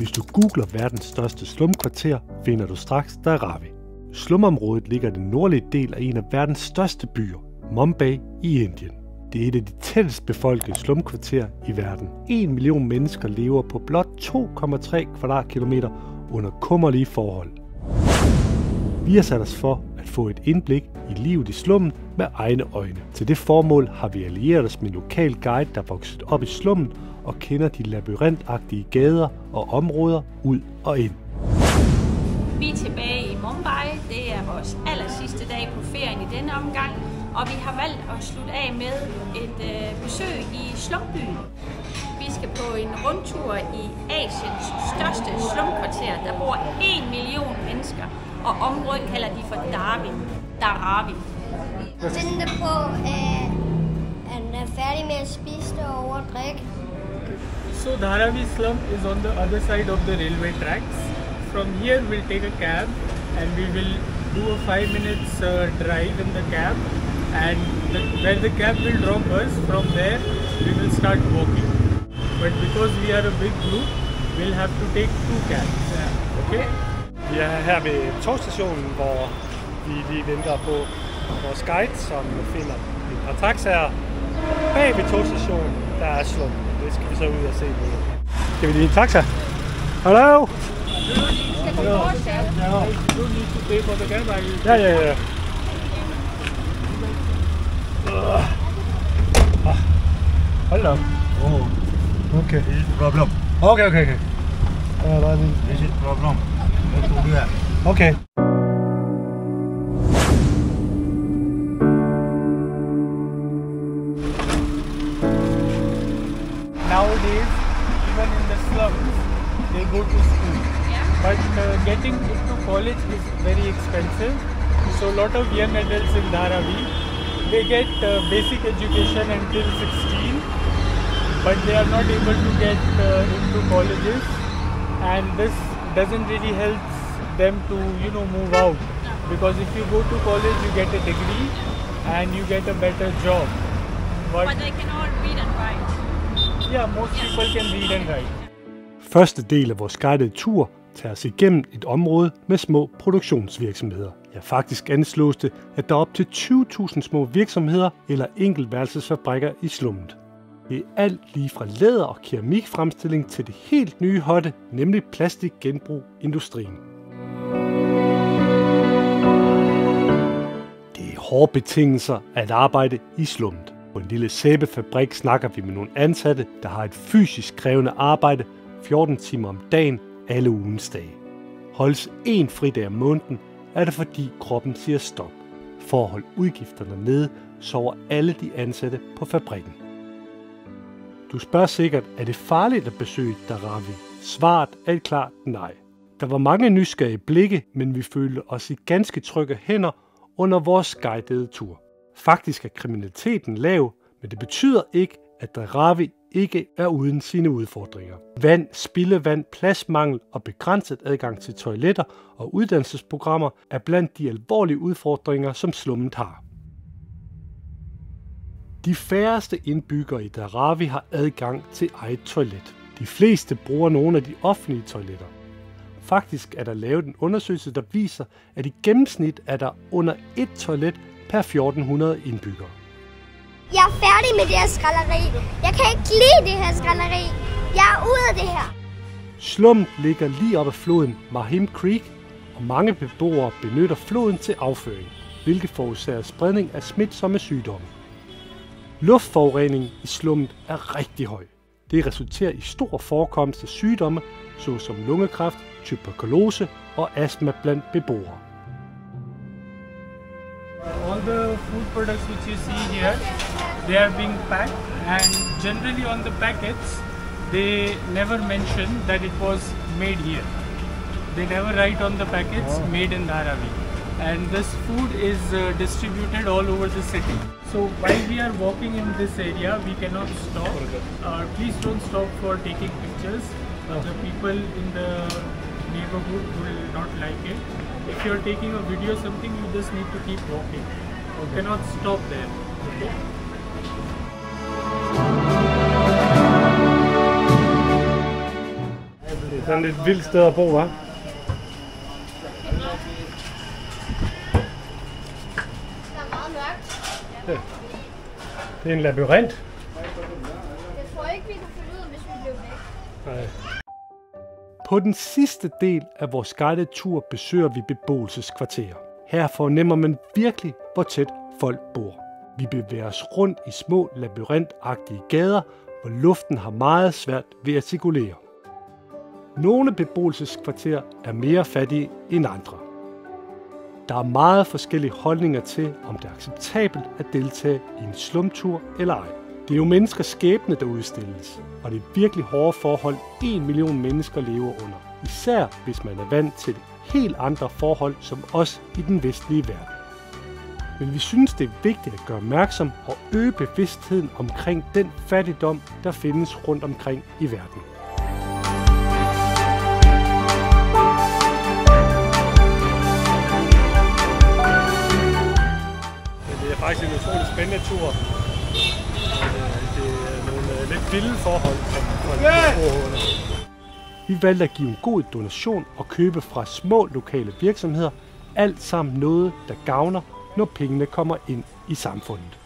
Hvis du googler verdens største slumkvarter, finder du straks Dharavi. Slumområdet ligger i den nordlige del af en af verdens største byer, Mumbai i Indien. Det er et af de tættest befolkede slumkvarterer i verden. 1 million mennesker lever på blot 2,3 kvadratkilometer under kummerlige forhold. Vi har sat os for at få et indblik i livet i slummen med egne øjne. Til det formål har vi allieret os med en lokal guide, der vokset op i slummen og kender de labyrintagtige gader og områder ud og ind. Vi er tilbage i Mumbai. Det er vores aller sidste dag på ferien i denne omgang. Og vi har valgt at slutte af med et øh, besøg i slumbyen. Vi skal på en rundtur i Asiens største slumkvarter. Der bor 1 million mennesker, og området kalder de for Darwin. Dharavi. Vente på, at han er færdig med at spise det og at drikke. So Dharavi slum is on the other side of the railway tracks. From here we'll take a cab and we will do a 5 minutes uh, drive in the cab and the, where the cab will drop us from there we will start walking. But because we are a big group we'll have to take two cabs. Okay? Vi er her ved togstationen, hvor vi lige venter på vores guide, som finder et par taxaer. Bag ved togstationen, der er slum. Det skal vi så ud og se på. Skal vi lige en taxa? Hallo? Ja, ja, ja. Uh. Ah. Hold op. Okay. is the problem. Okay, okay, okay. Er lige... This is the problem. What to do? Okay. nowadays, even in the slums, they go to school. But uh, getting into college is very expensive. So a lot of young adults in Dharavi, they get uh, basic education until 16, but they are not able to get uh, into colleges, and this doesn't really help them to you know move out because if you go to college, you get a degree and you get a better job. But they can all read and write. Yeah, most people can read and write. Første del af vores guidede tur tager os igennem et område med små produktionsvirksomheder. Ja, faktisk anslås det, at der er op til 20.000 små virksomheder eller enkeltværelsesfabrikker i slummet. Det er alt lige fra læder- og keramikfremstilling til det helt nye hotte, nemlig plastikgenbrug industrien. Det er hårde betingelser at arbejde i slummet. På en lille sæbefabrik snakker vi med nogle ansatte, der har et fysisk krævende arbejde 14 timer om dagen alle ugens dage. Holdes en fridag om måneden, er det fordi kroppen siger stop. For at holde udgifterne nede, sover alle de ansatte på fabrikken. Du spørger sikkert, er det farligt at besøge Dharavi? Svaret er et klart nej. Der var mange nysgerrige blikke, men vi følte os i ganske trygge hænder under vores guidede tur. Faktisk er kriminaliteten lav, men det betyder ikke, at Dharavi ikke er uden sine udfordringer. Vand, spildevand, pladsmangel og begrænset adgang til toiletter og uddannelsesprogrammer er blandt de alvorlige udfordringer, som slummet har. De færreste indbyggere i Dharavi har adgang til eget toilet. De fleste bruger nogle af de offentlige toiletter. Faktisk er der lavet en undersøgelse, der viser, at i gennemsnit er der under et toilet per 1400 indbyggere. Jeg er færdig med det her skralderi. Jeg kan ikke lide det her skralderi. Jeg er ude af det her. Slummet ligger lige op ad floden Mahim Creek, og mange beboere benytter floden til afføring, hvilket forårsager spredning af smitsomme sygdomme. Luftforureningen i slummet er rigtig høj. Det resulterer i stor forekomst af sygdomme, såsom lungekræft, tuberkulose og astma blandt beboere. all the food products which you see here they are being packed and generally on the packets they never mention that it was made here they never write on the packets made in Dharavi and this food is uh, distributed all over the city. So while we are walking in this area we cannot stop. Uh, please don't stop for taking pictures. Uh, the people in the neighborhood will not like it. If you're taking a video or something you just need to keep walking. You cannot stop there. Okay? Det er sådan et vildt mørkt. Det er en labyrint. Jeg tror ikke, vi kan finde ud af, hvis vi blev væk. Nej. På den sidste del af vores guidede tur besøger vi beboelseskvarterer. Her fornemmer man virkelig, hvor tæt folk bor. Vi bevæger os rundt i små labyrintagtige gader, hvor luften har meget svært ved at cirkulere. Nogle beboelseskvarterer er mere fattige end andre. Der er meget forskellige holdninger til, om det er acceptabelt at deltage i en slumtur eller ej. Det er jo menneskers skæbne, der udstilles, og det er virkelig hårde forhold, en million mennesker lever under. Især hvis man er vant til helt andre forhold som os i den vestlige verden. Men vi synes, det er vigtigt at gøre opmærksom og øge bevidstheden omkring den fattigdom, der findes rundt omkring i verden. Faktisk en utrolig spændende tur. Det er nogle lidt vilde forhold, under. Vi valgte at give en god donation og købe fra små lokale virksomheder. Alt sammen noget, der gavner, når pengene kommer ind i samfundet.